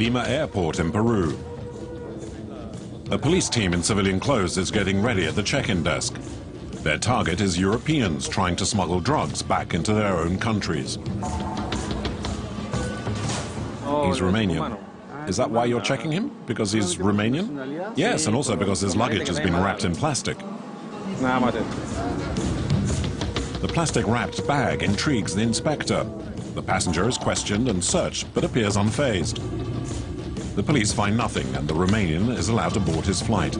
Lima Airport in Peru. A police team in civilian clothes is getting ready at the check-in desk. Their target is Europeans trying to smuggle drugs back into their own countries. He's Romanian. Is that why you're checking him? Because he's Romanian? Yes, and also because his luggage has been wrapped in plastic. The plastic wrapped bag intrigues the inspector. The passenger is questioned and searched, but appears unfazed. The police find nothing, and the Romanian is allowed to board his flight.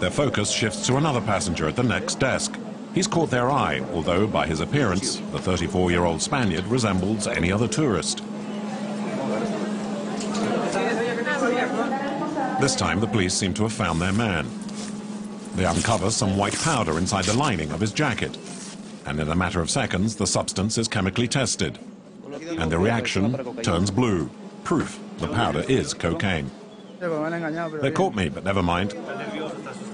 Their focus shifts to another passenger at the next desk. He's caught their eye, although by his appearance, the 34-year-old Spaniard resembles any other tourist. This time, the police seem to have found their man. They uncover some white powder inside the lining of his jacket. And in a matter of seconds, the substance is chemically tested. And the reaction turns blue. Proof the powder is cocaine. They caught me, but never mind.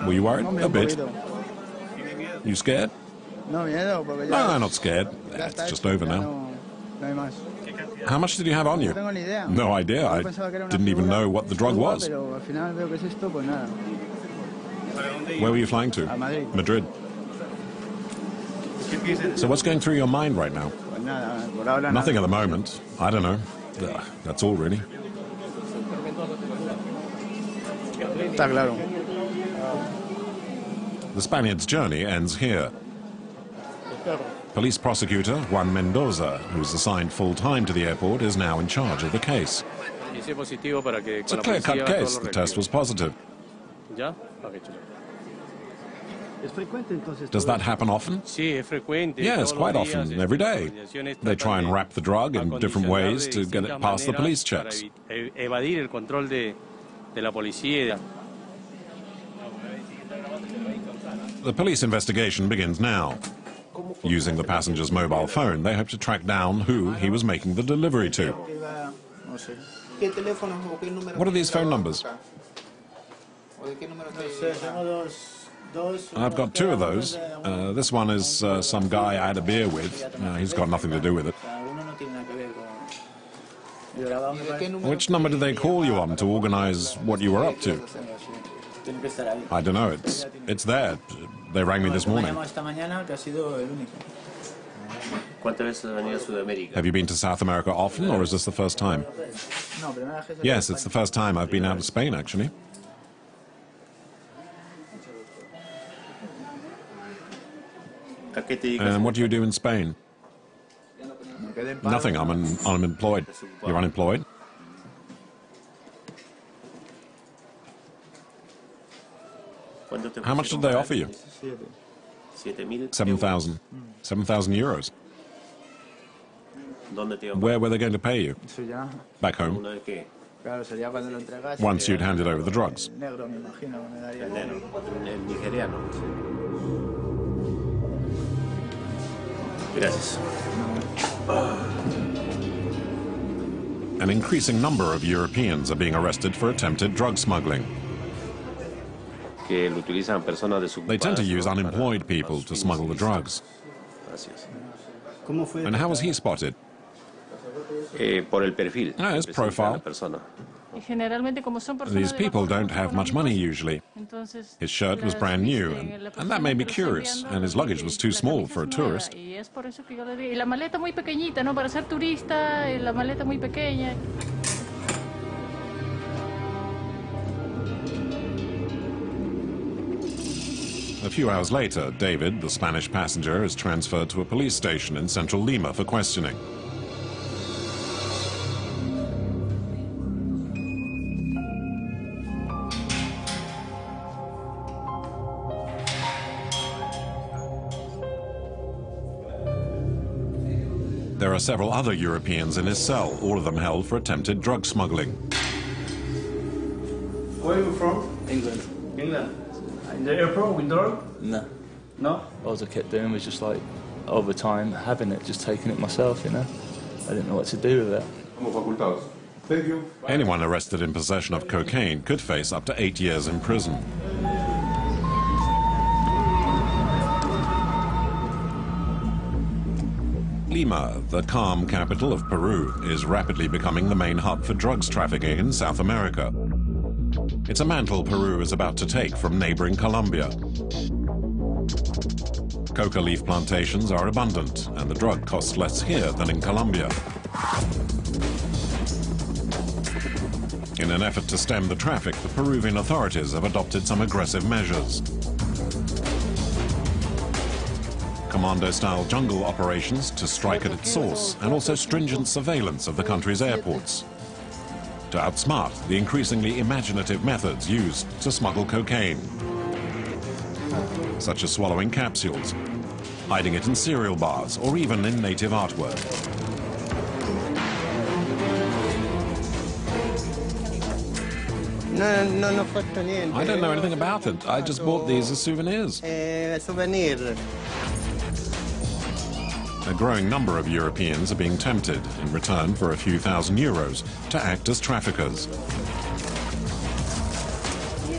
Were you worried? A bit. You scared? No, I'm not scared. It's just over now. How much did you have on you? No idea. I didn't even know what the drug was. Where were you flying to? Madrid. So what's going through your mind right now? Nothing at the moment. I don't know. That's all really. The Spaniard's journey ends here. Police prosecutor Juan Mendoza, who's assigned full-time to the airport, is now in charge of the case. It's a clear-cut case. The test was positive. Does that happen often? Yes, quite often, every day. They try and wrap the drug in different ways to get it past the police checks. The police investigation begins now. Using the passenger's mobile phone, they hope to track down who he was making the delivery to. What are these phone numbers? I've got two of those. Uh, this one is uh, some guy I had a beer with. Uh, he's got nothing to do with it. Which number did they call you on to organize what you were up to? I don't know. It's, it's there. They rang me this morning. Have you been to South America often, or is this the first time? Yes, it's the first time I've been out of Spain, actually. And um, what do you do in Spain? Nothing. I'm un unemployed. You're unemployed? How much did they offer you? 7,000. 7,000 euros. Where were they going to pay you? Back home? Once you'd handed over the drugs. Gracias. An increasing number of Europeans are being arrested for attempted drug smuggling. They tend to use unemployed people to smuggle the drugs. And how was he spotted? Eh, por el perfil. Ah, his profile. These people don't have much money usually. His shirt was brand new, and, and that made me curious, and his luggage was too small for a tourist. A few hours later, David, the Spanish passenger, is transferred to a police station in central Lima for questioning. Are several other Europeans in his cell, all of them held for attempted drug smuggling. Where are you from? England. England. In the airport with drug? No. No? All I kept doing was just like, over time, having it, just taking it myself, you know? I didn't know what to do with it. Thank you. Anyone arrested in possession of cocaine could face up to eight years in prison. Lima, the calm capital of Peru, is rapidly becoming the main hub for drugs trafficking in South America. It's a mantle Peru is about to take from neighboring Colombia. Coca leaf plantations are abundant, and the drug costs less here than in Colombia. In an effort to stem the traffic, the Peruvian authorities have adopted some aggressive measures. Commando-style jungle operations to strike at its source, and also stringent surveillance of the country's airports. To outsmart the increasingly imaginative methods used to smuggle cocaine, such as swallowing capsules, hiding it in cereal bars, or even in native artwork. I don't know anything about it. I just bought these as souvenirs. Eh, souvenir. A growing number of Europeans are being tempted in return for a few thousand euros to act as traffickers.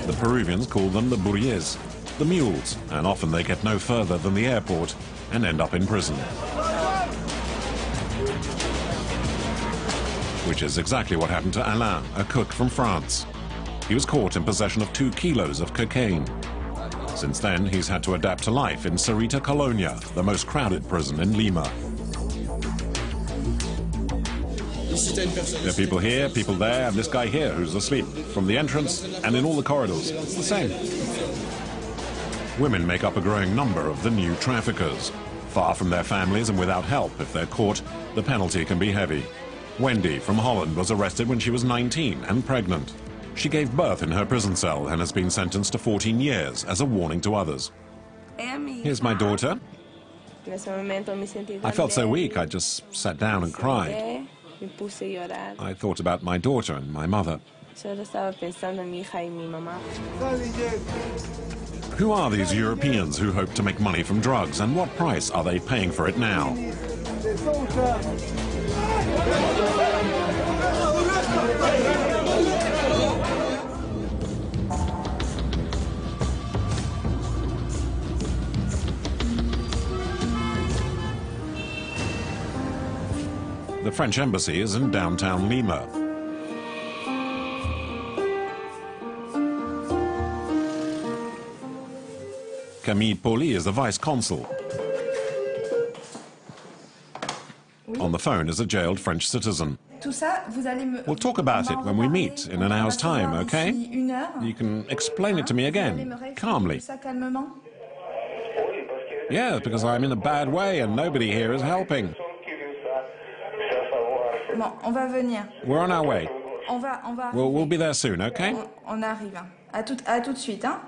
The Peruvians call them the burriers, the mules, and often they get no further than the airport and end up in prison. Which is exactly what happened to Alain, a cook from France. He was caught in possession of two kilos of cocaine. Since then, he's had to adapt to life in Sarita Colonia, the most crowded prison in Lima. There are people here, people there, and this guy here who's asleep, from the entrance and in all the corridors. It's the same. Women make up a growing number of the new traffickers. Far from their families and without help, if they're caught, the penalty can be heavy. Wendy from Holland was arrested when she was 19 and pregnant. She gave birth in her prison cell and has been sentenced to 14 years as a warning to others. Here's my daughter. I felt so weak, I just sat down and cried. Me puse a llorar. I thought about my daughter and my mother. Solo estaba pensando en mi hija y mi mamá. Who are these Europeans who hope to make money from drugs, and what price are they paying for it now? The French embassy is in downtown Lima. Camille Poli is the vice consul. On the phone is a jailed French citizen. Tout ça, vous allez me... We'll talk about it when we meet in an hour's time, okay? You can explain it to me Vous allez me again, calmly. tout ça calmement. Yes, because I'm in a bad way and nobody here is helping. Bon, on va venir. We're on our way. On va, on va. We'll, we'll be there soon, okay? On, on arrive. À tout, à tout de suite, hein.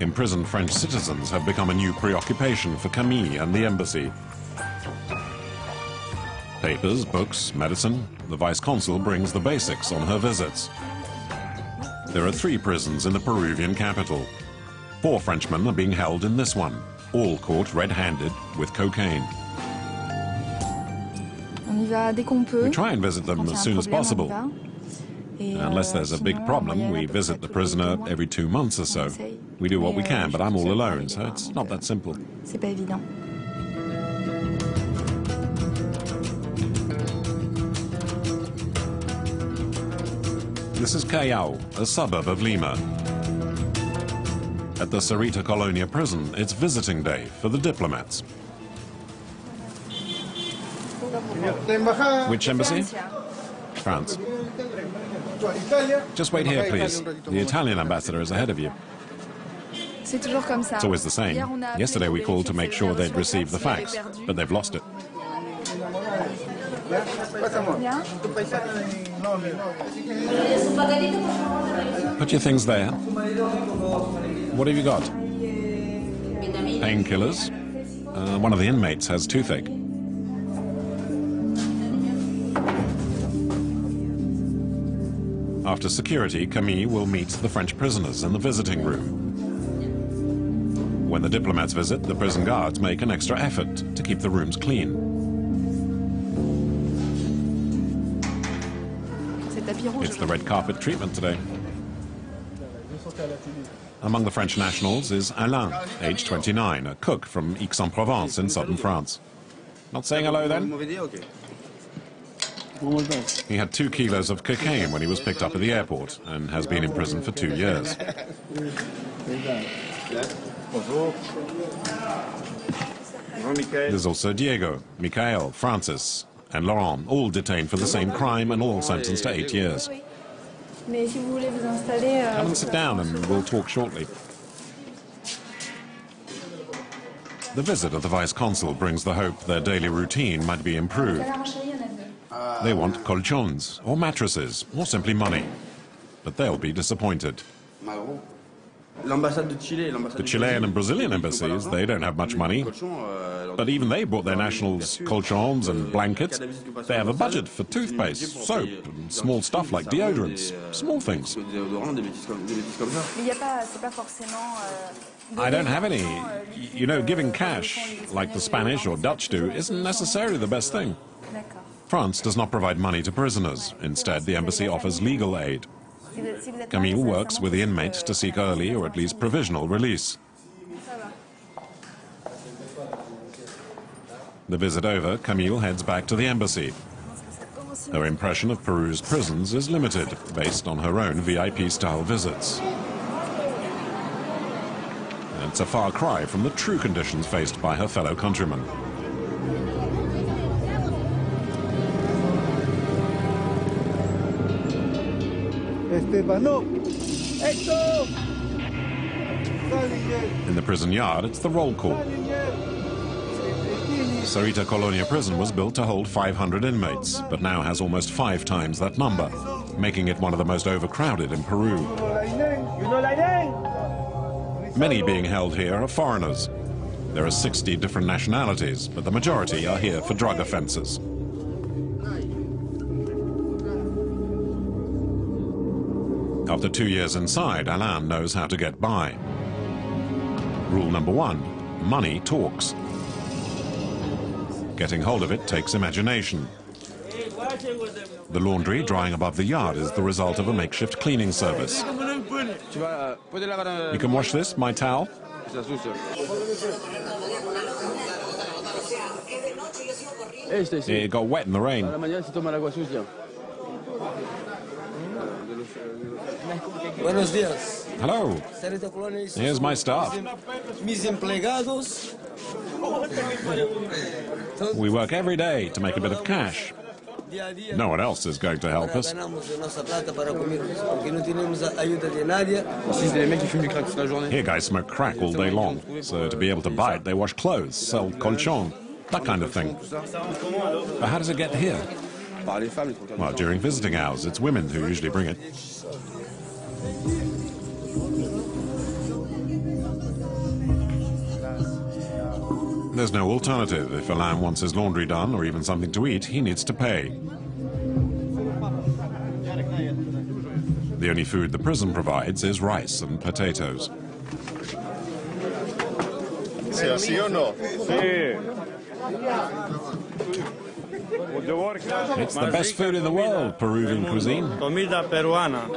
Imprisoned French citizens have become a new preoccupation for Camille and the embassy. Papers, books, medicine. The vice consul brings the basics on her visits. There are three prisons in the Peruvian capital. Four Frenchmen are being held in this one, all caught red-handed with cocaine. On y va dès qu'on peut. We try and visit them Quand il y a as soon as problème, on y possible. Euh, unless euh, there's a big problem, we allait à peu visit the prisoner every two months or so. We do what we euh, can, but I'm all alone, so it's not that simple. C'est pas évident. This is Callao, a suburb of Lima. At the Sarita Colonia prison, it's visiting day for the diplomats. Which embassy? France. Just wait here, please. The Italian ambassador is ahead of you. It's always the same. Yesterday we called to make sure they'd received the fax, but they've lost it. Put your things there. What have you got? Painkillers. Uh, one of the inmates has toothache. After security, Camille will meet the French prisoners in the visiting room. When the diplomats visit, the prison guards make an extra effort to keep the rooms clean. C'est le tapis rouge. It's the red carpet treatment today. Among the French nationals is Alain, age 29, a cook from Aix-en-Provence in southern France. Not saying hello then? He had two kilos of cocaine when he was picked up at the airport and has been in prison for two years. There's also Diego, Michael, Francis, and Laurent, all detained for the same crime and all sentenced to eight years. Mais si vous voulez vous installer. euh, Come and sit down and we'll talk shortly. The visit of the vice consul brings the hope their daily routine might be improved. They want colchons, or mattresses, or simply money. But they'll be disappointed. The Chilean and Brazilian embassies, they don't have much money. But even they brought their nationals colchons and blankets. They have a budget for toothpaste, soap, and small stuff like deodorants. Small things. Mais il y a pas, c'est pas forcément. euh, I don't have any. donner l'argent, euh, Y- You know, giving euh, cash, like the euh, Spanish or Dutch do, isn't necessarily the best thing. France does not provide money to prisoners. Instead, the embassy offers legal aid. Camille works with the inmates to seek early or at least provisional release. The visit over, Camille heads back to the embassy. Her impression of Peru's prisons is limited, based on her own VIP-style visits. And It's a far cry from the true conditions faced by her fellow countrymen. Estebano. Héctor. In the prison yard, it's the roll call. Sarita Colonia Prison was built to hold 500 inmates, but now has almost five times that number, making it one of the most overcrowded in Peru. Many being held here are foreigners. There are 60 different nationalities, but the majority are here for drug offenses. After two years inside, Alain knows how to get by. Rule number one money talks. Getting hold of it takes imagination. The laundry drying above the yard is the result of a makeshift cleaning service. You can wash this, my towel? It got wet in the rain. Buenos días. Hello, here's my staff. We work every day to make a bit of cash. Dia a dia. No one else is going to help us. Ganhamos a nossa plata para comer, porque não temos a ajuda de nadie. Here guys smoke crack all day long, so to be able to buy it, they wash clothes, sell colchon, that kind of thing. But how does it get here? Well, during visiting hours, it's women who usually bring it. There's no alternative. If Alain wants his laundry done or even something to eat, he needs to pay. The only food the prison provides is rice and potatoes. ¿Sí o no? It's the best food in the world, Peruvian cuisine. Comida peruana.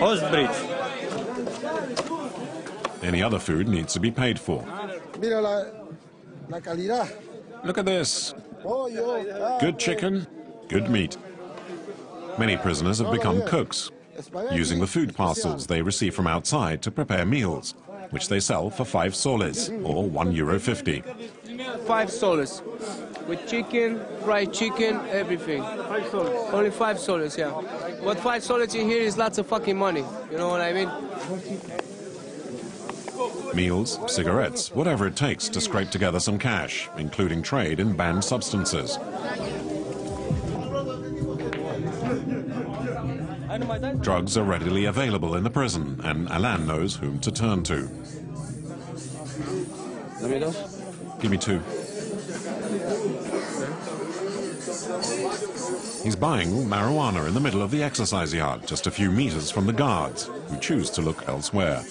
Osbridge. Any other food needs to be paid for. Mira la, la calidad. Look at this. Ah, Good chicken, good meat. Many prisoners have become cooks, using the food parcels they receive from outside to prepare meals, which they sell for five soles, or one euro fifty. Five soles. With chicken, fried chicken, everything. Only five soles, yeah. But five soles in here is lots of fucking money. You know what I mean? Meals, cigarettes, whatever it takes to scrape together some cash, including trade in banned substances. Drugs are readily available in the prison, and Alain knows whom to turn to. Give me two. He's buying marijuana in the middle of the exercise yard, just a few meters from the guards, who choose to look elsewhere.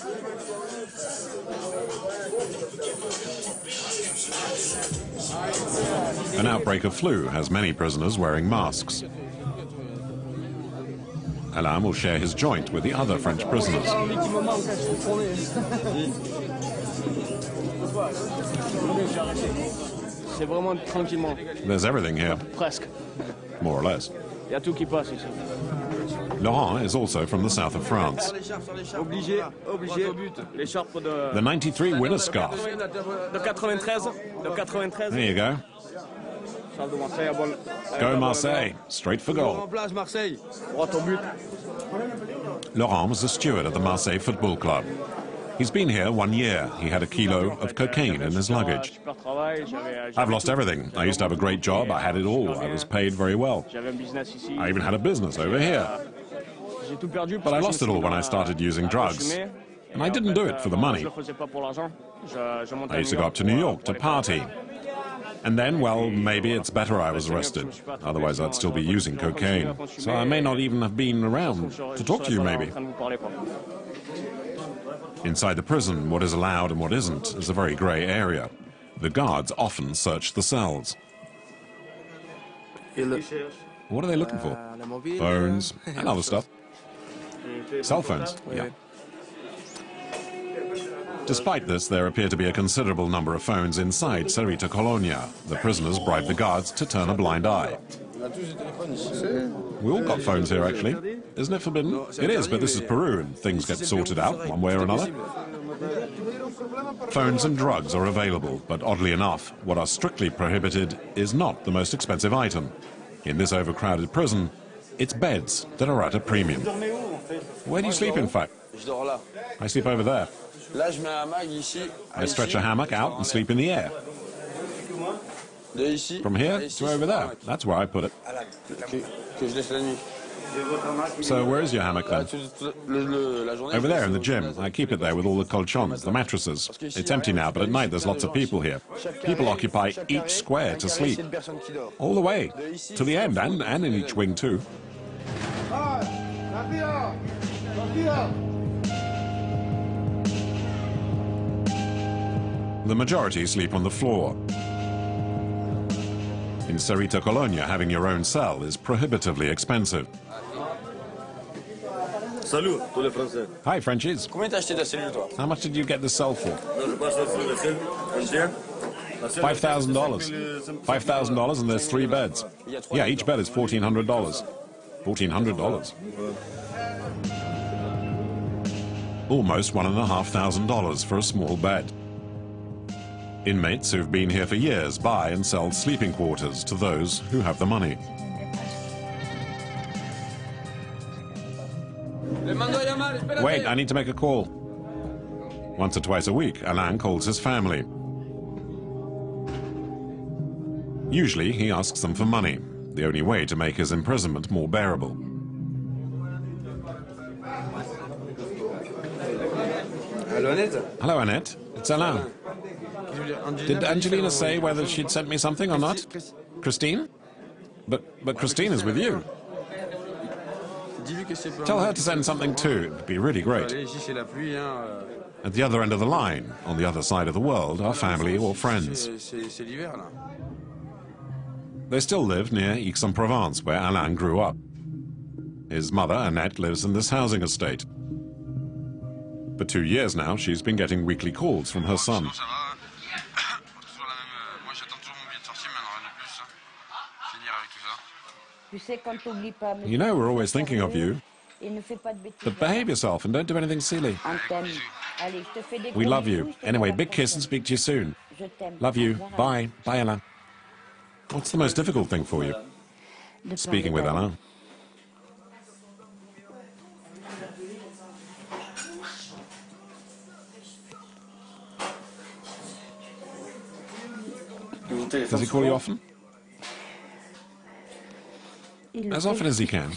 An outbreak of flu has many prisoners wearing masks. Alain will share his joint with the other French prisoners. C'est vraiment tranquillement, There's everything here, presque. more or less. Il y a tout qui passe ici. Laurent eh, is also from the south of France. Obligé, obligé. L'écharpe de, The 93 winner's scarf. de 93. De 93. There you go. Charles de Marseille, à. Go Marseille. Straight for goal. place Marseille. Droit au but. Laurent was a steward at the Marseille Football Club. He's been here one year. He had a kilo of cocaine in his luggage. I've lost everything. I used to have a great job. I had it all. I was paid very well. I even had a business over here. But I lost it all when I started using drugs. And I didn't do it for the money. I used to go up to New York to party. And then, well, maybe it's better I was arrested. Otherwise, I'd still be using cocaine. So I may not even have been around to talk to you, maybe. Inside the prison, what is allowed and what isn't is a very grey area. The guards often search the cells. What are they looking for? Phones and other stuff. Cell phones, yeah. Despite this, there appear to be a considerable number of phones inside Sarita Colonia. The prisoners bribe the guards to turn a blind eye. We all got phones here, actually. Isn't it forbidden? It is, but this is Peru, and things get sorted out one way or another. Phones and drugs are available, but oddly enough, what are strictly prohibited is not the most expensive item. In this overcrowded prison, it's beds that are at a premium. Where do you sleep, in fact? Je dors là. I sleep over there. Là, je mets un hamac ici. I stretch a hammock out and sleep in the air. From here to over there. That's where I put it. Que, que je laisse la nuit. So where is your hammock then? tout- tout- le- le- la journée, Over there in the gym. I keep it there with all the colchons, the mattresses. It's empty now, but at night there's lots of people here. People occupy each square to sleep. c'est une personne qui dort. All the way to the end, and, and in each wing too. The majority sleep on the floor. In Sarita Colonia, having your own cell is prohibitively expensive. Salut, tous les Français. Hi, Frenchies. Combien t'as acheté ta cellule, toi How much did you get the cell for? Non, je passe sur la selle entière. La selle Five thousand dollars. c'est 5 000, Five thousand dollars, and there's three beds. Yeah, each bed is fourteen hundred dollars. Fourteen hundred dollars. Almost one and a half thousand dollars for a small bed. Inmates who've been here for years buy and sell sleeping quarters to those who have the money. Le mando a llamar, espérate. Wait, I need to make a call. Once or twice a week, Alain calls his family. Usually, he asks them for money, the only way to make his imprisonment more bearable. Hello, Annette. It's Alain. Did Angelina say whether she'd sent me something or not? Christine? But but Christine is with you. Dis-lui que c'est pas Tell her to send something too. It'd be really great. Allez, ici, c'est la pluie, hein. euh, At the other end of the line, on the other side of the world, are family or friends. They still live near Aix-en-Provence, where Alain grew up. His mother, Annette, lives in this housing estate. For two years now, she's been getting weekly calls from her son. You know, we're always thinking of you, Et ne fais pas de bêtises. but behave yourself and don't do anything silly. On t'aime. Allez, je te fais des We love you. je te dis Anyway, big kiss and speak to you soon. Love you. Au revoir, Alain. Bye. Bye, Alain. What's the most difficult thing for you? Speaking with Alain. Does he call you often? As often as he can.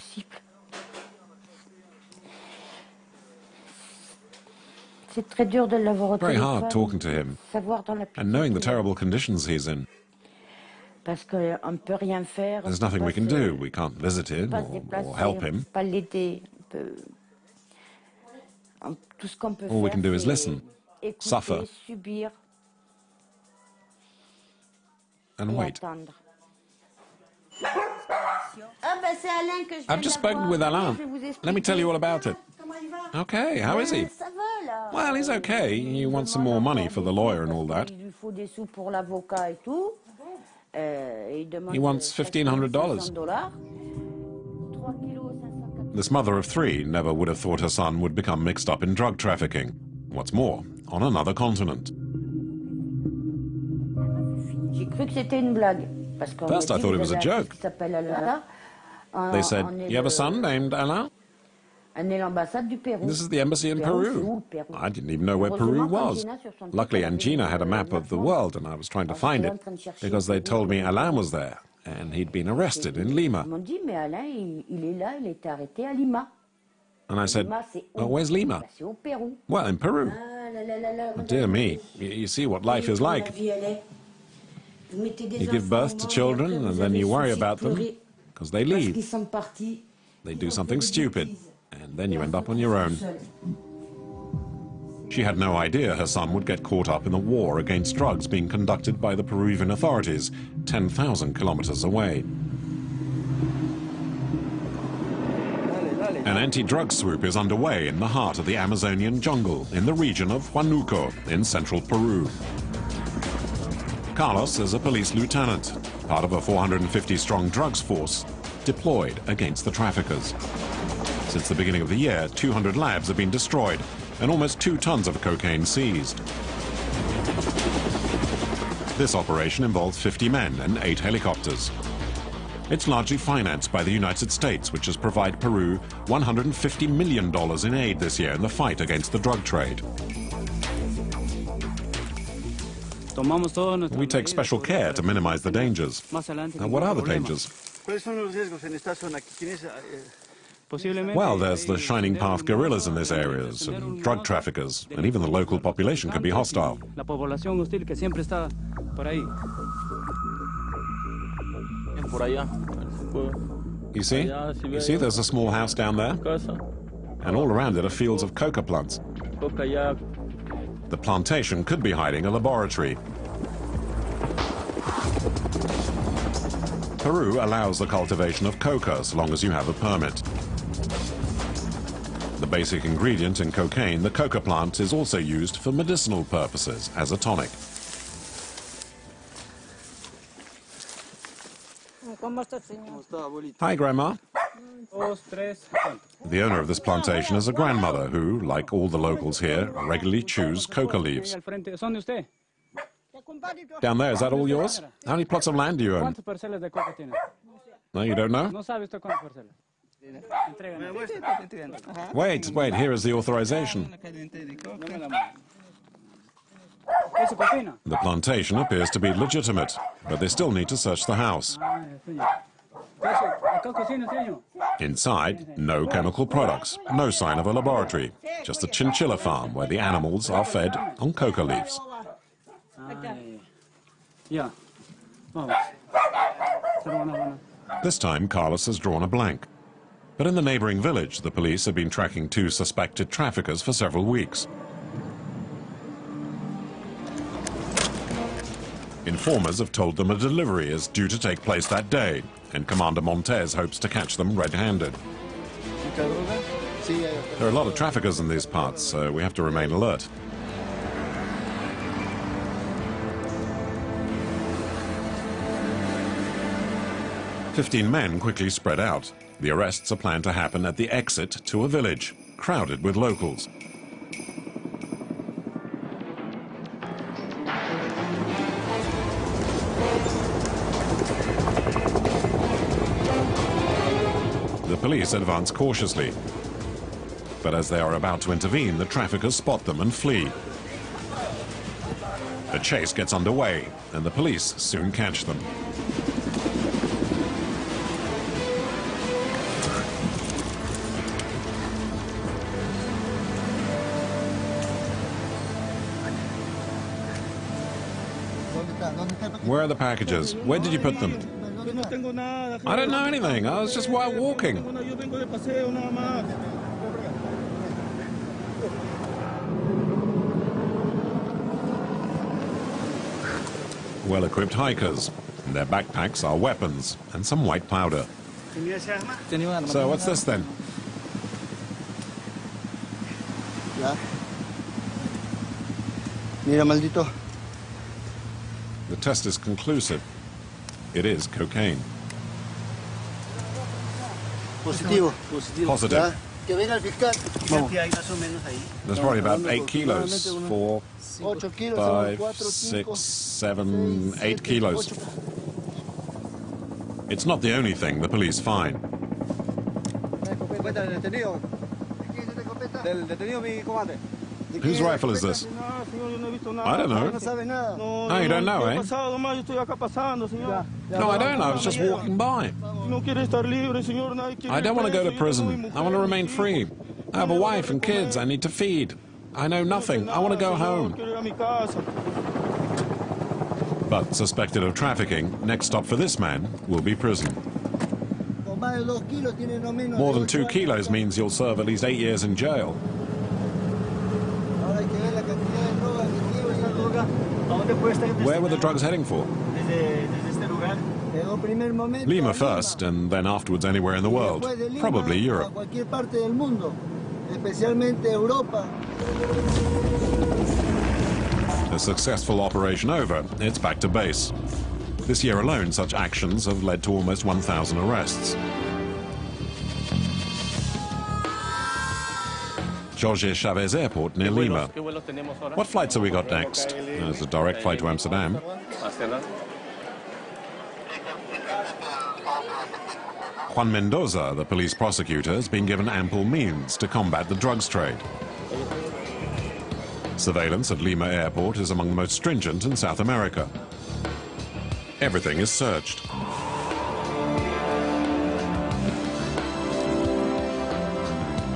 C'est très dur de l'avoir au Very hard talking to him Savoir dans la and knowing the terrible conditions he's in. Parce qu'on ne peut rien faire. There's nothing we can do. We can't visit him or, or help him. pas l'aider. on peut- on- Tout ce qu'on peut All we can do is listen, suffer. And wait. Ah, I've just spoken with Alain. Je vais vous expliquer. Let me tell you all about it. Comment il va Okay, how is he? Ah, là. Well, he's okay. He wants some more money for the lawyer and all that. Il lui faut des sous pour l'avocat et tout. Euh, He wants euh, $1,500. 500 dollars. 3 kilos 580. This mother of three never would have thought her son would become mixed up in drug trafficking. What's more, on another continent. J'ai cru que c'était une blague. First, I thought it was a avez un fils joke. qui s'appelle Alain. On- They said, You have a son named Alain? On est l'ambassade du Pérou. This is the embassy in Pérou, c'est où, Peru. I didn't even know where Peru was. qu'Angina, sur son Luckily, Angina had a map of the world, and I was trying to find it because they told me Alain was there, and he'd been arrested in Lima. Ils m'ont dit, mais Alain, il, il est là, il a été arrêté à Lima. And I said, Lima, c'est où Well, where's Lima? Bah, C'est au Pérou. Well, in Peru. Ah Oh, dear me, you see what life is like. You give birth to children, and then you worry about them because they leave. They do something stupid, and then you end up on your own. She had no idea her son would get caught up in the war against drugs being conducted by the Peruvian authorities 10,000 kilometers away. An anti-drug swoop is underway in the heart of the Amazonian jungle in the region of Huanuco in central Peru. Carlos is a police lieutenant, part of a 450-strong drugs force deployed against the traffickers. Since the beginning of the year, 200 labs have been destroyed and almost two tons of cocaine seized. This operation involves 50 men and eight helicopters. It's largely financed by the United States, which has provided Peru $150 million in aid this year in the fight against the drug trade. Tomamos todas nuestras We take special care to minimize the dangers. Más adelante Now, what are the dangers? ¿Cuáles son los riesgos en esta zona? ¿Quién es, eh, Posiblemente Well, there's the Shining Path guerrillas in modo- this area, tener drug traffickers, and even the local population could be hostile. traficantes y La población hostil que siempre está por ahí. Por allá. Por You see? You see there's a small house down there? And all around it are fields of coca plants. The plantation could be hiding a laboratory. Peru allows the cultivation of coca as long as you have a permit. The basic ingredient in cocaine, the coca plant, is also used for medicinal purposes as a tonic. ¿Cómo está, señor? Hi, Grandma. The owner of this plantation is a grandmother who, like all the locals here, regularly chews coca leaves. Down there, is that all yours? How many plots of land do you own? ¿Cuántos parcelas de coca tiene? No, you don't know? No sabe usted cuántas parcelas. Entrégame. Wait, wait, here is the authorization. Dame la mano. ¿Eso cocina? The plantation appears to be legitimate, but they still need to search the house. Ah, señor. Eso, Acá cocina, señor. Inside, no chemical products, no sign of a laboratory, just a chinchilla farm where the animals are fed on coca leaves. Ay. Ya. Vamos. Hermana, hermana. This time, Carlos has drawn a blank. But in the neighboring village, the police have been tracking two suspected traffickers for several weeks. Informers have told them a delivery is due to take place that day, and Commander Montez hopes to catch them red-handed. There are a lot of traffickers in these parts, so we have to remain alert. Fifteen men quickly spread out. The arrests are planned to happen at the exit to a village, crowded with locals. The police advance cautiously. But as they are about to intervene, the traffickers spot them and flee. The chase gets underway, and the police soon catch them. Where are the packages? Where did you put them? I don't know anything. I was just while walking. Yo vengo de paseo nada más. Well equipped hikers. Their backpacks are weapons and some white powder. So what's this then? Ya. Mira, maldito. The test is conclusive. It is cocaine. Positivo. Positive. Ya. Que venga el fiscal. There's probably about eight kilos. Four, kilos, five, cuatro, cinco, six, seven, eight kilos. It's not the only thing the police find. Escopeta detenido. Del detenido, mi comandante. Whose rifle is this? I don't know. No you don't know, eh? No, I don't. I was just walking by. I don't want to go to prison. I want to remain free. I have a wife and kids I need to feed. I know nothing. I want to go home. But suspected of trafficking, next stop for this man will be prison. More than two kilos means you'll serve at least eight years in jail. Ahora hay que ver la cantidad de droga que lleva esa droga. ¿A dónde puede estar Where were the drugs heading for? desde, desde este lugar? En un primer momento. a Lima first, and then afterwards anywhere in the world. Después de Lima, Probably Europe. cualquier parte del mundo. Especialmente Europa. A successful operation over, it's back to base. This year alone, such actions have led to almost 1,000 arrests. Jorge Chavez Airport near Lima. ¿Qué vuelos tenemos ahora? What flights have we got next? There's a direct flight to Amsterdam. Amsterdam. Juan Mendoza, the police prosecutor, has been given ample means to combat the drugs trade. Surveillance at Lima Airport is among the most stringent in South America. Everything is searched.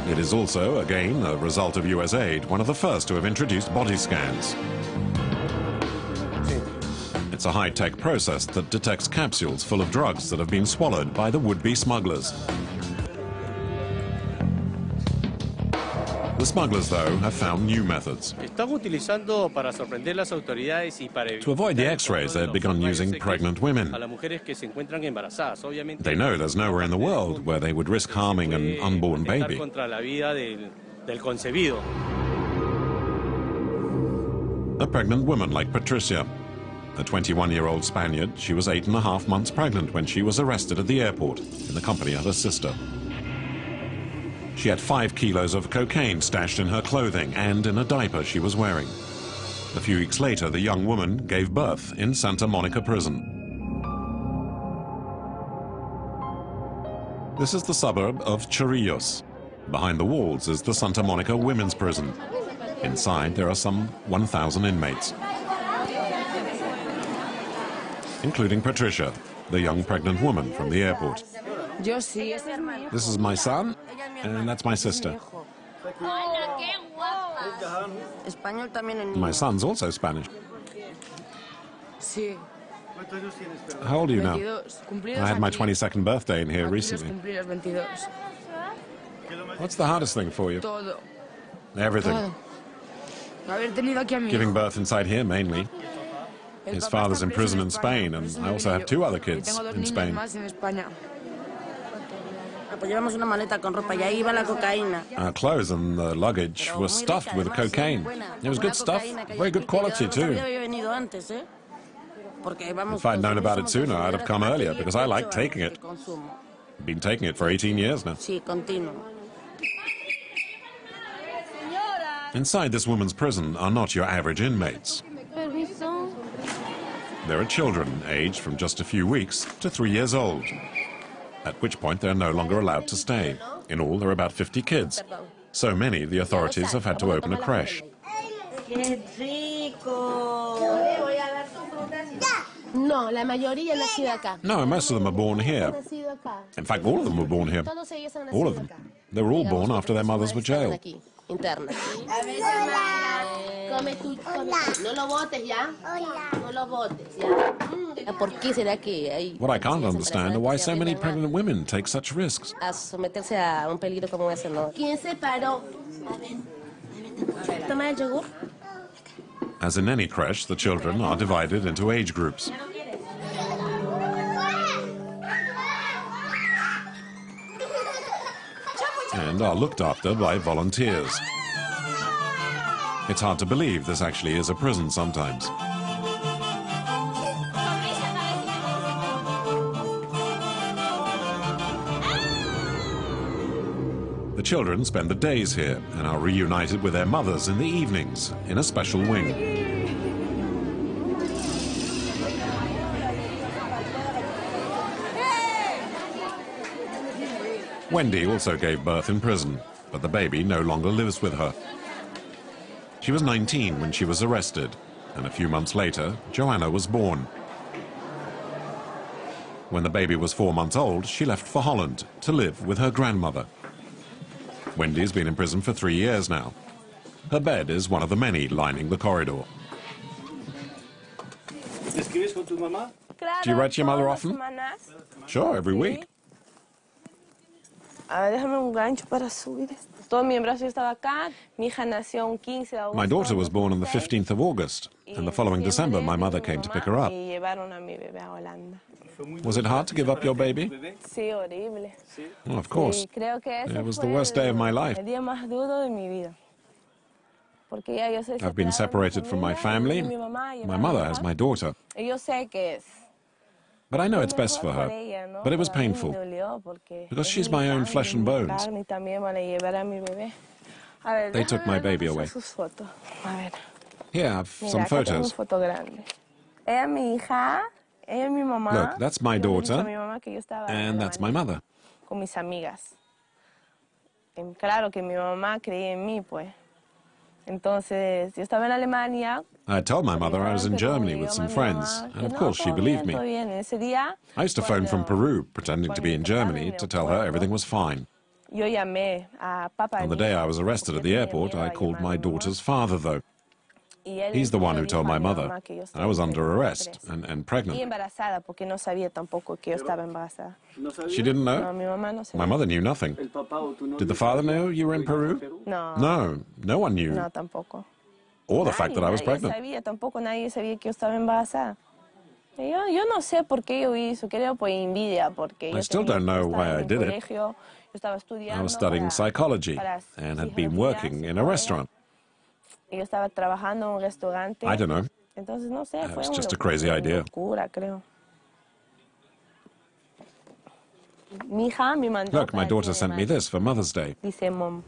It is also, again, a result of US aid, one of the first to have introduced body scans. It's a high-tech process that detects capsules full of drugs that have been swallowed by the would-be smugglers. The smugglers, though, have found new methods. Están utilizando para sorprender las autoridades y para To avoid the x-rays, they've begun using pregnant women. A las mujeres que se encuentran embarazadas, obviamente. They know there's nowhere in the world where they would risk harming an unborn baby. contra la vida del, del concebido. A pregnant woman like Patricia. A 21-year-old Spaniard, she was eight and a half months pregnant when she was arrested at the airport in the company of her sister. She had five kilos of cocaine stashed in her clothing and in a diaper she was wearing. A few weeks later, the young woman gave birth in Santa Monica prison. This is the suburb of Chorrillos. Behind the walls is the Santa Monica Women's Prison. Inside, there are some 1,000 inmates, including Patricia, the young pregnant woman from the airport. Yo sí, ese es mi hijo. This is my son, and that's my sister. Español también en My son's also Spanish. Sí. How old are you now? I had my 22nd birthday in here recently. cumplí los 22. What's the hardest thing for you? Everything. Todo. Haber tenido aquí a mi Giving birth inside here mainly. His father's in prison in Spain, and I also have two other kids in Spain. Más en España. Pues llevamos una maleta con ropa y ahí va la cocaína. Our clothes and the luggage were stuffed with cocaine. It was good stuff, very good quality too. sabía había venido antes, ¿eh? If I'd known about it sooner, I'd have come earlier because I like taking it. consumo. Been taking it for 18 years now. Sí, continuo. Inside this woman's prison are not your average inmates. There are children aged from just a few weeks to three years old, at which point they're no longer allowed to stay. In all, there are about 50 kids. So many, the authorities have had to open a creche. No, la mayoría nacido acá. No, most of them are born here. In fact, all of them were born here. Todos ellos han All of them. They were all born after their mothers were estaban jailed. aquí, internas. Come tú, come tú. No lo botes ya. No lo botes ya. Mm, ¿Por qué será que hay What I can't understand are why so many pregnant women take such risks. a someterse a un peligro como ese, no? ¿Quién se paró? Toma el yogur. As in any creche, the children are divided into age groups. And are looked after by volunteers. It's hard to believe this actually is a prison sometimes. The children spend the days here and are reunited with their mothers in the evenings in a special wing. Wendy also gave birth in prison, but the baby no longer lives with her. She was 19 when she was arrested, and a few months later, Joanna was born. When the baby was four months old, she left for Holland to live with her grandmother. Wendy's been in prison for three years now. Her bed is one of the many lining the corridor. Do you write to your mother often? Sure, every week. A ver, déjame un gancho para subir. Todo mi embarazo estaba acá. Mi hija nació un 15 de agosto. My daughter was born on the 15th of August, and the following December my mother came to pick her up. Y llevaron a mi bebé a Holanda. Was it hard to give up your baby? Sí, horrible. Well, of course. Y creo que ese It was the worst day of my life. El día más duro de mi vida. Porque ya yo soy I've been separated from my family. mi mamá y My mother has my daughter. Yo sé que es. But I know it's best for her. But it was Pero a mí me painful. Because she's my own flesh and bones. carne, y también van a llevar a mi bebé. A ver, They took my baby away. sus fotos. A ver. Here, I have some photos. una foto grande. Ella es mi hija, ella es mi mamá. Look, that's my Yo le dije a daughter, mi mamá que yo estaba en and that's my mother. Con mis amigas. Em, Claro que mi mamá creía en mí, pues. Entonces, yo estaba en Alemania. I told my mother I was in Germany with some friends, and of course she believed me. todo bien. Ese día, I used to phone from Peru, pretending to be in Germany, to tell her everything was fine. yo llamé a papá On the day I was arrested at the airport, I called my daughter's father, though. Y él He's the one who told my mother mamá que yo I was under arrest and, and pregnant. embarazada, porque no sabía tampoco que yo estaba embarazada. She didn't know? mi mamá no sabía. My mother knew nothing. Did the father know you were in Peru? No. No, no one knew. Or the fact that I was pregnant. sabía, tampoco nadie sabía que yo estaba embarazada. Y Yo, yo no sé por qué yo hizo, creo por envidia, porque I still don't know why I did it. colegio, yo estaba estudiando I was studying psychology and had been working in a restaurant. Yo estaba trabajando en un restaurante. I don't know. Entonces, no sé, It fue was una just a crazy idea. locura, creo. Mi hija me mandó Look, my para daughter sent me this for Mother's Day. Dice, mom,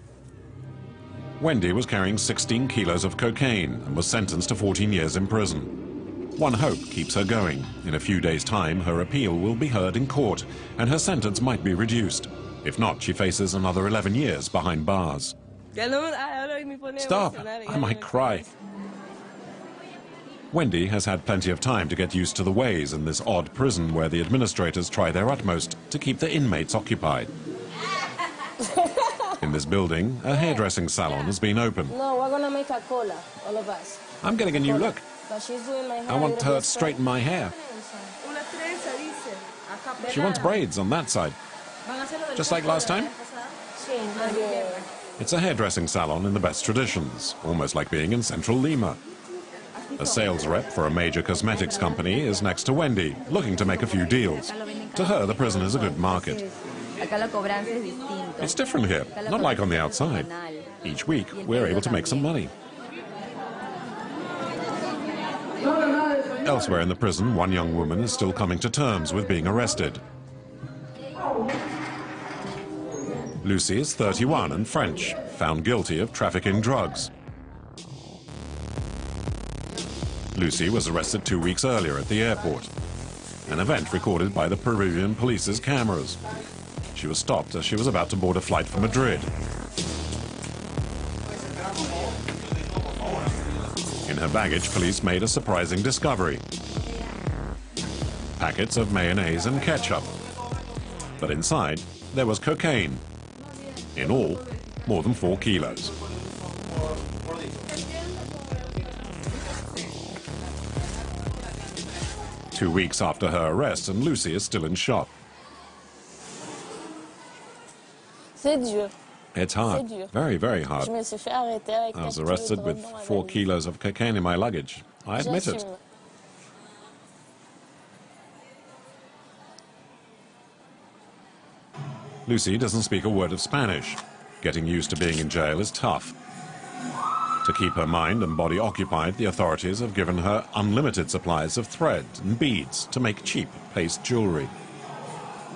Wendy was carrying 16 kilos of cocaine and was sentenced to 14 years in prison. One hope keeps her going. In a few days' time, her appeal will be heard in court, and her sentence might be reduced. If not, she faces another 11 years behind bars. Ya no, ahora me pone Stop! I might cry. Wendy has had plenty of time to get used to the ways in this odd prison where the administrators try their utmost to keep the inmates occupied. In this building, a hairdressing salon has been opened. No, we're gonna make a cola, all of us. I'm getting a new look. But she's doing my hair. I want her to straighten my hair. Una trenza, dice. Acá, She wants braids on that side. Van a hacer lo del Just like last de la time? It's a hairdressing salon in the best traditions, almost like being in central Lima. A sales rep for a major cosmetics company is next to Wendy, looking to make a few deals. To her, the prison is a good market. It's different here, not like on the outside. Each week, we're able to make some money. Elsewhere in the prison, one young woman is still coming to terms with being arrested. Lucy is 31 and French, found guilty of trafficking drugs. Lucy was arrested two weeks earlier at the airport, an event recorded by the Peruvian police's cameras. She was stopped as she was about to board a flight for Madrid. In her baggage, police made a surprising discovery. Packets of mayonnaise and ketchup. But inside, there was cocaine. In all, more than four kilos. Two weeks after her arrest, and Lucy is still in shock. It's hard. Very, very hard. Je me suis fait arrêter avec I was arrested with de drogue dans ma four kilos of cocaine in my luggage. I admit it. Lucy doesn't speak a word of Spanish. Getting used to being in jail is tough. To keep her mind and body occupied, the authorities have given her unlimited supplies of thread and beads to make cheap paste jewellery.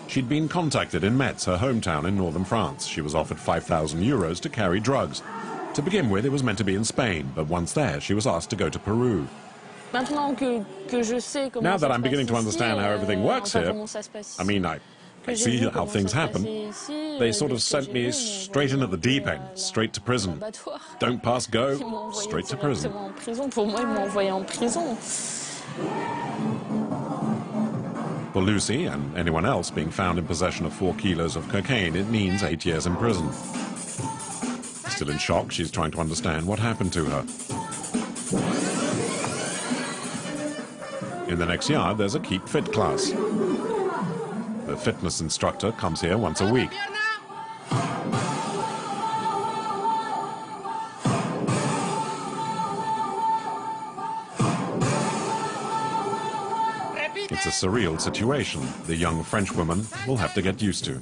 She'd been contacted in Metz, her hometown in northern France. She was offered 5,000 euros to carry drugs. To begin with, it was meant to be in Spain, but once there, she was asked to go to Peru. Now that I'm beginning to understand how everything works here, I mean, I, I see how things happen. They sort of sent me straight in at the deep end, straight to prison. Don't pass go, straight to prison. For Lucy and anyone else being found in possession of four kilos of cocaine, it means eight years in prison. Still in shock, she's trying to understand what happened to her. In the next yard, there's a Keep Fit class. Fitness instructor comes here once a week. It's a surreal situation the young Frenchwoman will have to get used to.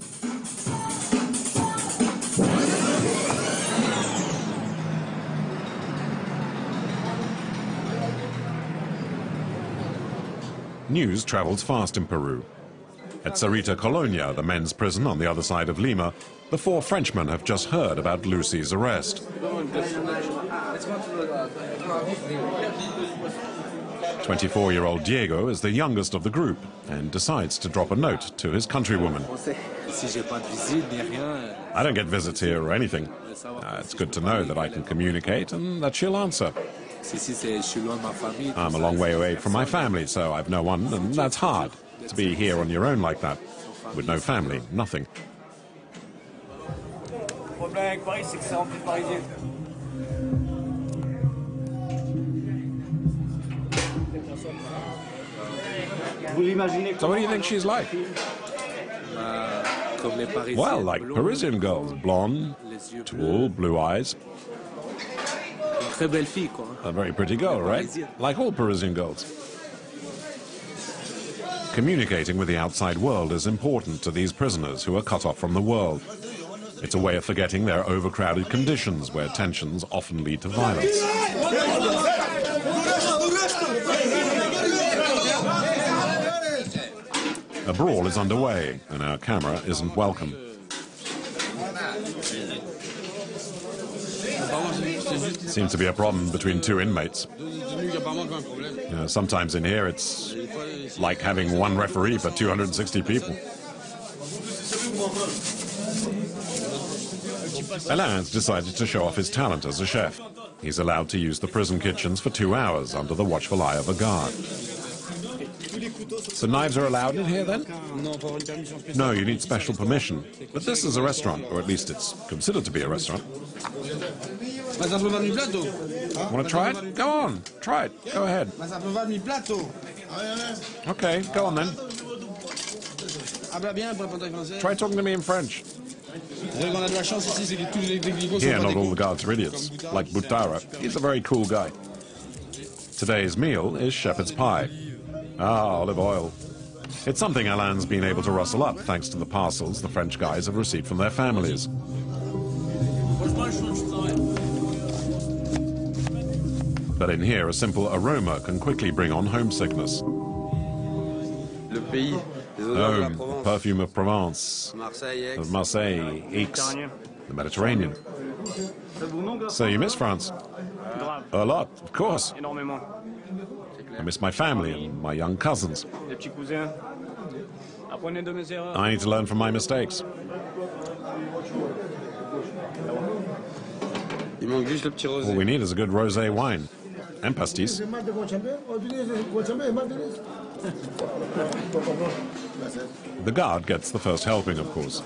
News travels fast in Peru. At Sarita Colonia, the men's prison on the other side of Lima, the four Frenchmen have just heard about Lucy's arrest. 24-year-old Diego is the youngest of the group and decides to drop a note to his countrywoman. I don't get visits here or anything. Uh, it's good to know that I can communicate and that she'll answer. I'm a long way away from my family, so I've no one, and that's hard. To be here on your own like that, with no family, nothing. So what do you think she's like? Well, like Parisian girls, blonde, tall, blue eyes. A very pretty girl, right? Like all Parisian girls. Communicating with the outside world is important to these prisoners who are cut off from the world. It's a way of forgetting their overcrowded conditions where tensions often lead to violence. A brawl is underway, and our camera isn't welcome. Seems to be a problem between two inmates. You know, sometimes in here it's like having one referee for 260 people. Alain has decided to show off his talent as a chef. He's allowed to use the prison kitchens for two hours under the watchful eye of a guard. So knives are allowed in here then? No, you need special permission. But this is a restaurant, or at least it's considered to be a restaurant. Want to try it? Go on, try it. Go ahead. Okay, go on then. Try talking to me in French. Here, not all the guards are idiots, like Butara. He's a very cool guy. Today's meal is shepherd's pie. Ah, olive oil. It's something Alain's been able to rustle up thanks to the parcels the French guys have received from their families. But in here, a simple aroma can quickly bring on homesickness. Home, the perfume of Provence, of Marseille, Aix, the Mediterranean. So you miss France? A lot, of course. I miss my family and my young cousins. I need to learn from my mistakes. All we need is a good rosé wine and pastis. The guard gets the first helping, of course.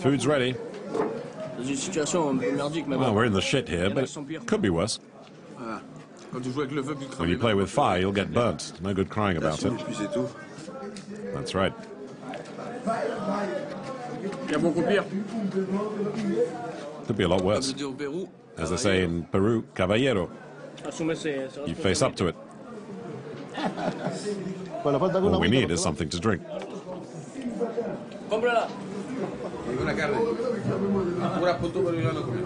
Food's ready. Well, we're in the shit here, but it could be worse. When you play with fire, you'll get burnt. No good crying about it. That's right. Could be a lot worse. As they say in Peru, caballero. You face up to it. All we need is something to drink. Cómprala. Ninguna carne. Pura punto por el comer.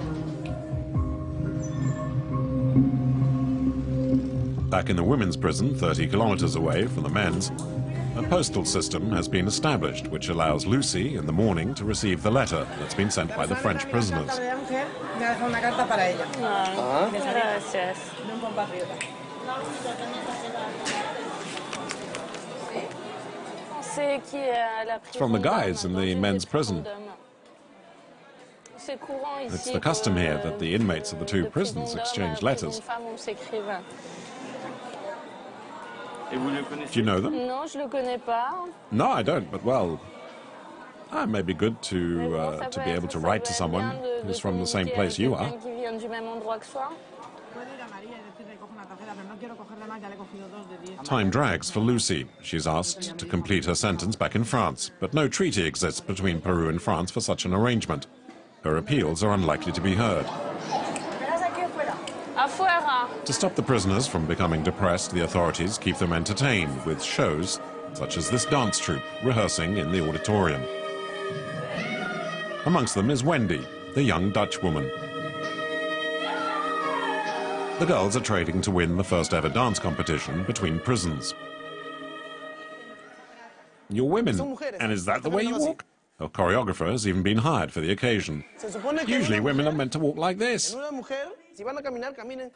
Back in the women's prison, 30 kilometers away from the men's, a postal system has been established which allows Lucy in the morning to receive the letter that's been sent by the French prisoners. Gracias. C'est qui est à la It's from the guys in the men's prison. C'est courant ici. It's the custom here that the inmates of the two prisons exchange letters. Do you know them? Non, je le connais pas. No, I don't, but well, it may be good to, uh, to be able to write to someone who's from the same place you are. Qui vient du même endroit que soi. Time drags for Lucy. She's asked to complete her sentence back in France, but no treaty exists between Peru and France for such an arrangement. Her appeals are unlikely to be heard. To stop the prisoners from becoming depressed, the authorities keep them entertained with shows such as this dance troupe rehearsing in the auditorium. Amongst them is Wendy, the young Dutch woman. The girls are trading to win the first ever dance competition between prisons. You're women, and is that the way you walk? A choreographer has even been hired for the occasion. Usually women are meant to walk like this.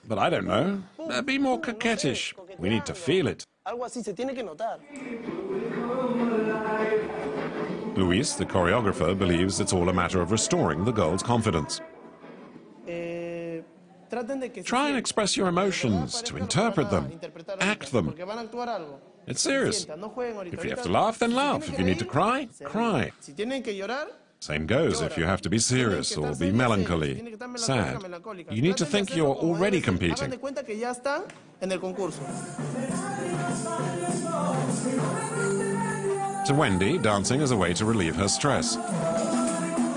But I don't know. Uh, be more coquettish. We need to feel it. Algo así se tiene que notar. Luis, the choreographer, believes it's all a matter of restoring the girls' confidence. Eh, traten de que se Try and express your emotions, to interpret them, act them. Porque van a actuar algo. It's serious. Sientan, no jueguen ahorita. If you have to laugh, then laugh. If you need to cry, cry. Si tienen que llorar, Same goes if you have to be serious or be melancholy, sad. You need to think you're already competing. de cuenta que ya están en el concurso. To Wendy, dancing is a way to relieve her stress.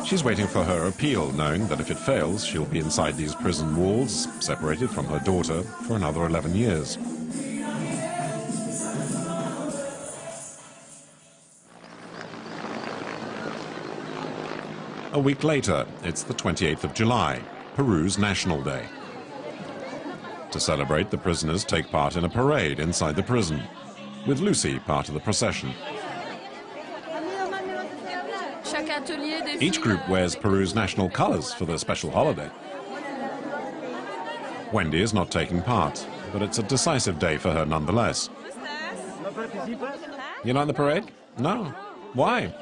She's waiting for her appeal, knowing that if it fails, she'll be inside these prison walls, separated from her daughter, for another 11 years. A week later, it's the 28th of July, Peru's National Day. To celebrate, the prisoners take part in a parade inside the prison, with Lucy part of the procession. Each group wears Peru's national colors for their special holiday. Wendy is not taking part, but it's a decisive day for her nonetheless. You're not in the parade? No. Why?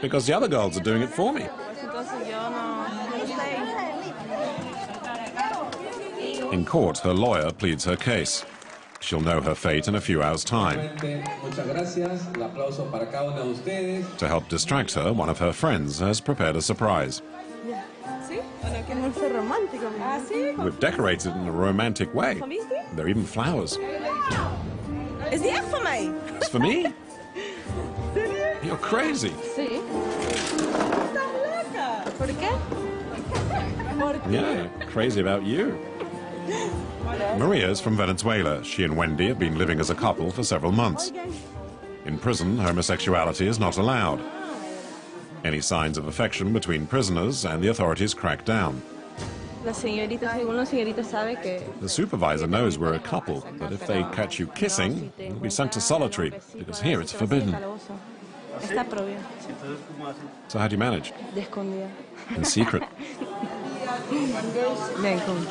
Because the other girls are doing it for me. Entonces yo no, no sé. In court, her lawyer pleads her case. She'll know her fate in a few hours' time. Muchas gracias. Un aplauso para cada uno de ustedes. To help distract her, one of her friends has prepared a surprise. ¿Sí? Bueno, que no es romántico. ¿Ah, sí? We've decorated in a romantic way. There are even flowers. ¿Es de for me? It's for me? You're crazy. Sí. Estás loca. ¿Por qué? ¿Por qué? Yeah, crazy about you. Maria is from Venezuela. She and Wendy have been living as a couple for several months. In prison, homosexuality is not allowed. Any signs of affection between prisoners and the authorities crack down. La señorita, según la señorita sabe que... The supervisor knows we're a couple, but if they catch you kissing, you'll be sent to solitary, because here it's forbidden. Está prohibido. So how do you manage? De escondida. In secret. Ven, con...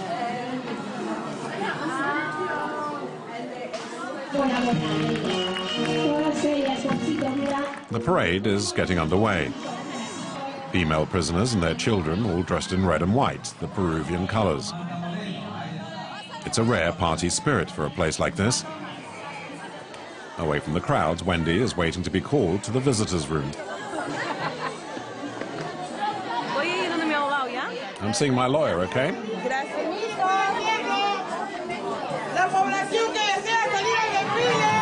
The parade is getting underway. Female prisoners and their children all dressed in red and white, the Peruvian colors. It's a rare party spirit for a place like this. Away from the crowds, Wendy is waiting to be called to the visitors' room. Voy a ir donde mi abogado, ¿ya? I'm seeing my lawyer, okay? Gracias. La población que desea salir al desfile.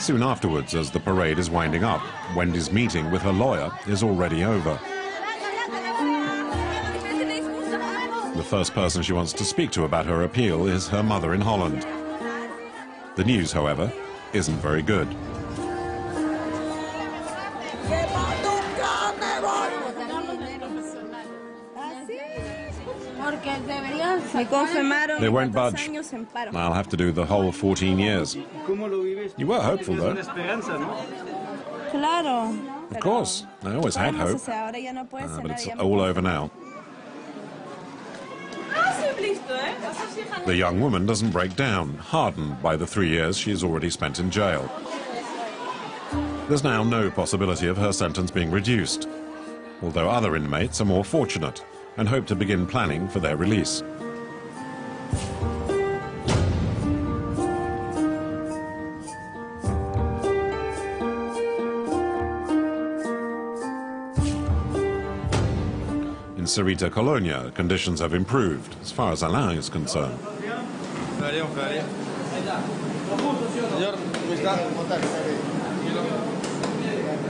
Soon afterwards, as the parade is winding up, Wendy's meeting with her lawyer is already over. First person she wants to speak to about her appeal is her mother in Holland. The news, however, isn't very good. They won't budge. I'll have to do the whole 14 years. You were hopeful, though. Of course. I always had hope. sea, ahora ya no puede Uh, but it's all over now. Ah, c'est listo, eh? The young woman doesn't break down, hardened by the three years she's already spent in jail. There's now no possibility of her sentence being reduced, although other inmates are more fortunate and hope to begin planning for their release. In Sarita Colonia, conditions have improved, as far as Alain is concerned.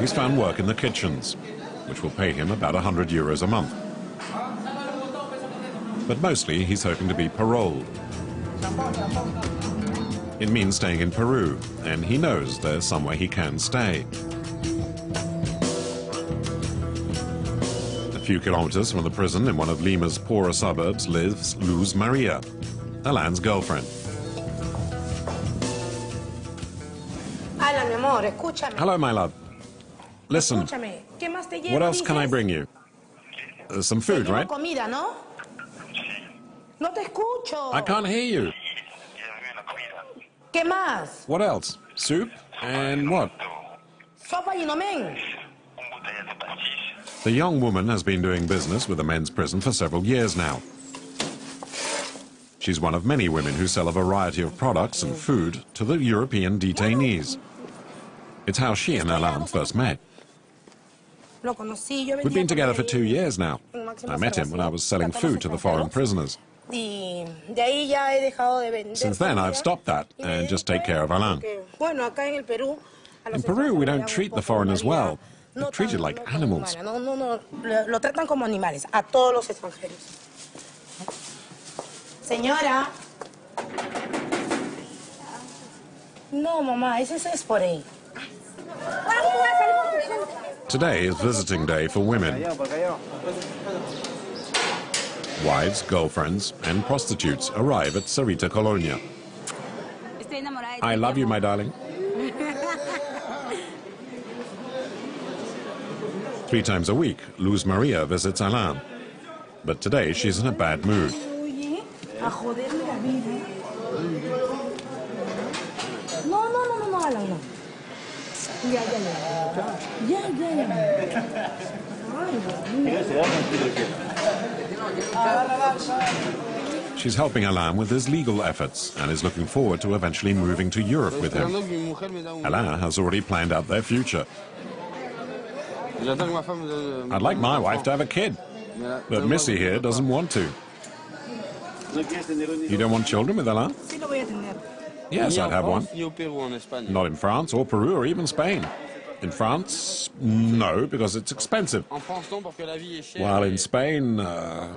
He's found work in the kitchens, which will pay him about 100 euros a month. But mostly he's hoping to be paroled. It means staying in Peru, and he knows there's somewhere he can stay. Few kilometers from the prison in one of Lima's poorer suburbs lives Luz Maria, Alain's girlfriend. Alan, mi amor, escúchame. Hello, my love. Listen, Escúchame. ¿Qué más te llevo? what else can I bring you? Uh, some food, right? comida, ¿no? No te escucho. I can't hear you. What else? Soup? And what? Sopa y nomen. The young woman has been doing business with the men's prison for several years now. She's one of many women who sell a variety of products and food to the European detainees. It's how she and Alain first met. We've been together for two years now. I met him when I was selling food to the foreign prisoners. Since then, I've stopped that and just take care of Alain. In Peru, we don't treat the foreigners de well. vida. They're treated like animals. No, no, no. Lo, lo tratan como animales, a todos los extranjeros. Señora. No, mamá, ese es por ahí. Today is visiting day for women. Wives, girlfriends, and prostitutes arrive at Sarita Colonia. I love you, my darling. Three times a week, Luz Maria visits Alain. But today she's in a bad mood. Oye, a joderme la vida. No, no, no, no, no, Alan, no. Ay, Dios mío. She's helping Alain with his legal efforts and is looking forward to eventually moving to Europe with him. Esperando que mi mujer me da un- Alain has already planned out their future. I'd like my wife to have a kid, but Missy here doesn't want to. You don't want children with Alain? Sí lo voy a tener. Yes, I'd have one. France, Ni au Pérou, en Espagne. Not in France or Peru or even Spain. In France, no, because it's expensive. En France, non, parce que la vie est chère. While in Spain, uh,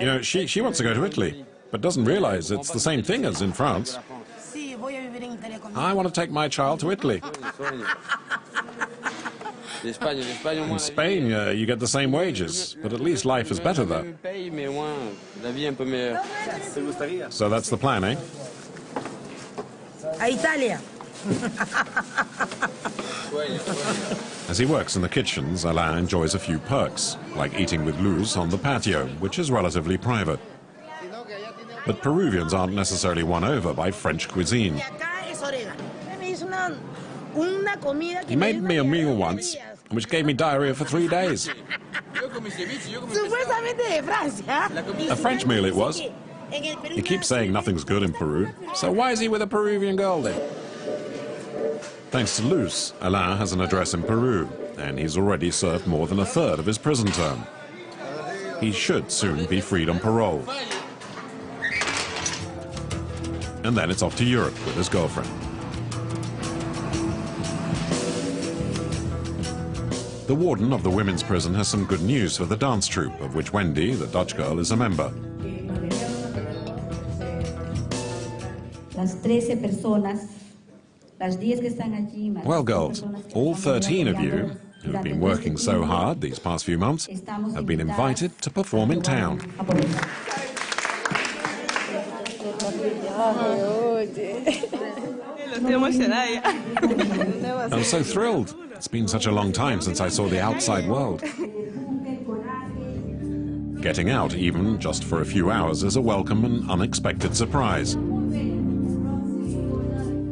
you know, she, she wants to go to Italy, but doesn't realize it's the same thing as in France. Sí, voy a vivir en Italia con I want to take my child to Italy. In Spain, uh, you get the same wages, but at least life is better there. Le pays, mais au moins, la vie est un peu meilleure. So that's the plan, eh? A Italia. As he works in the kitchens, Alain enjoys a few perks, like eating with Luz on the patio, which is relatively private. But Peruvians aren't necessarily won over by French cuisine. Acá es orégano. Me hizo una, una comida que He made me a meal once, which gave me diarrhea for three days. Supuestamente de Francia. A French meal it was. He keeps saying nothing's good in Peru, so why is he with a Peruvian girl then? Thanks to Luz, Alain has an address in Peru, and he's already served more than a third of his prison term. He should soon be freed on parole. And then it's off to Europe with his girlfriend. The warden of the women's prison has some good news for the dance troupe, of which Wendy, the Dutch girl, is a member. Las 13 personas, las 10 que están allí, más Well, girls, all 13 of you, who've been working so hard these past few months, have been invited to perform in town. A aprovechar. Estoy emocionada ya. I'm so thrilled. It's been such a long time since I saw the outside world. Getting out, even just for a few hours, is a welcome and unexpected surprise.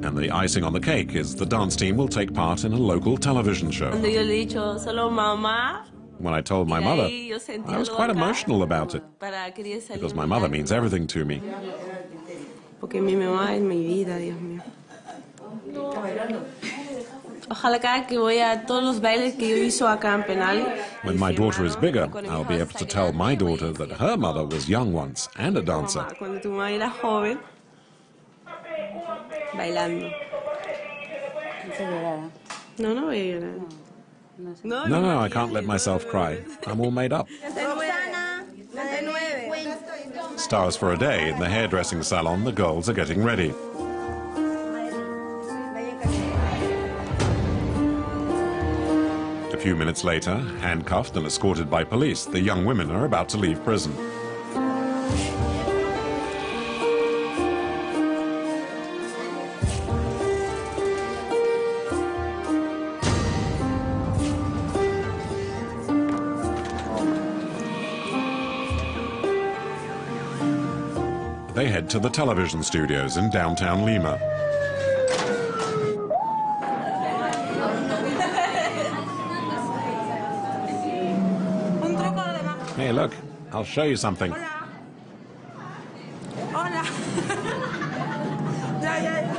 And the icing on the cake is the dance team will take part in a local television show. Cuando yo le he dicho solo mamá, When I told my mother, ahí yo sentí I was quite emotional about it, para querer salir because my mother means everything to me. Porque mi mamá es mi vida, Dios mío. Ojalá cada que voy a todos los bailes que yo hizo acá en penal, When my daughter is bigger, I'll be able to tell my daughter that her mother was young once and a dancer. Cuando tu mamá era joven, bailando. No, no voy a llorar. No, No, no, I can't let myself cry. I'm all made up. Stars for a day in the hairdressing salon, the girls are getting ready. Few minutes later, handcuffed and escorted by police, the young women are about to leave prison. They head to the television studios in downtown Lima. Hey, look, I'll show you something. Hola. ya, ya, ya.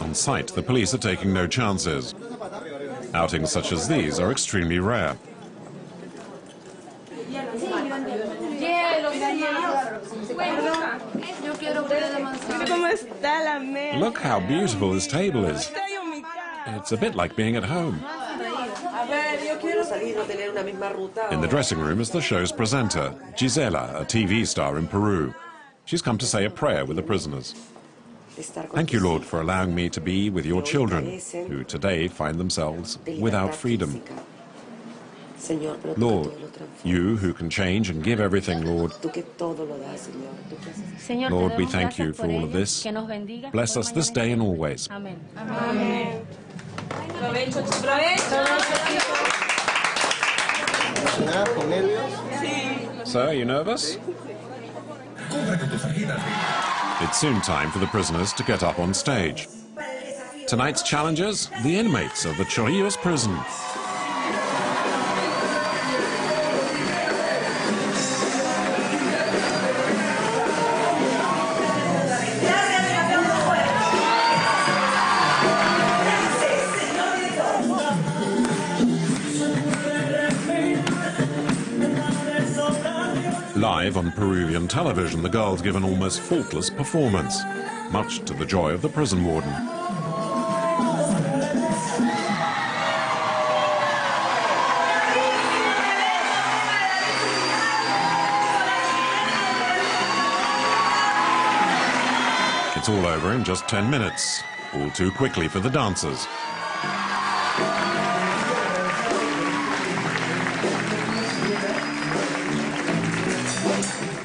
On site, the police are taking no chances. Outings such as these are extremely rare. Yo quiero ¿Cómo está la mesa? Look how beautiful this table is. Estoy en mi casa. It's a bit like being at home. A ver, yo quiero salir, no tener una misma ruta. In the dressing room is the show's presenter, Gisela, a TV star in Peru. She's come to say a prayer with the prisoners. Thank you, Lord, for allowing me to be with your children, who today find themselves without freedom. Lord, you who can change and give everything, Lord, Lord, we thank you for all of this. Bless us this day and always. Amén. Amén. Provecho, provecho. Con nervios? Sí. So, are you nervous? It's soon time for the prisoners to get up on stage. Tonight's challengers, the inmates of the Chorrillos prison. Live on Peruvian television, the girls give an almost faultless performance, much to the joy of the prison warden. It's all over in just 10 minutes, all too quickly for the dancers.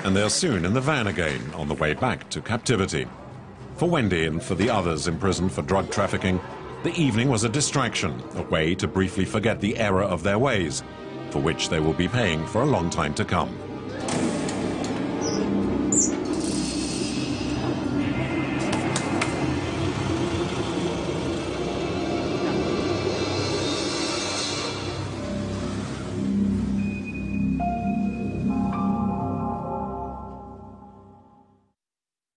And they're soon in the van again on the way back to captivity. For Wendy and for the others imprisoned for drug trafficking, the evening was a distraction, a way to briefly forget the error of their ways, for which they will be paying for a long time to come.